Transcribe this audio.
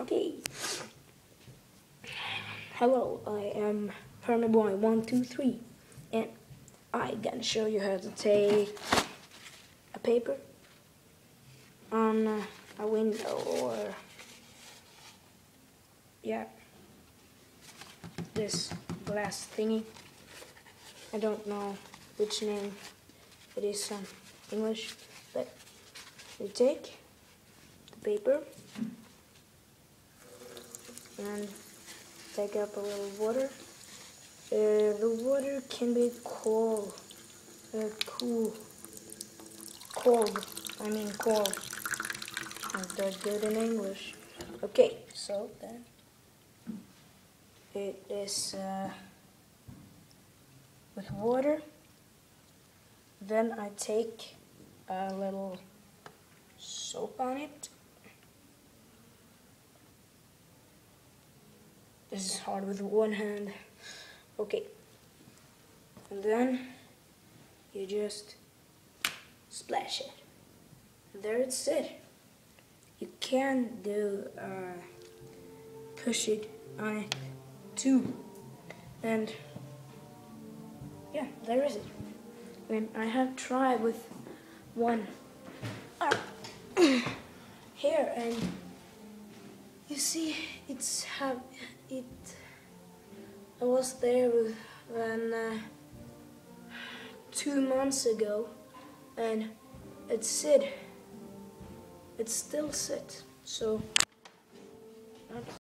Okay. Hello, I am Permanent Boy One Two Three, and I gonna show you how to take a paper on a window or yeah this glass thingy. I don't know which name it is in English, but you take the paper and take up a little water. Uh, the water can be cold, uh, cool, cold. I mean cold. That good in English. Okay, so then it is uh, with water. Then I take a little soap on it. This is hard with one hand. Okay. And then you just splash it. There it's it. You can do uh, push it on it too. And yeah, there is it. And I have tried with one here and see it's have it I was there when uh, two months ago and it sit it still sits so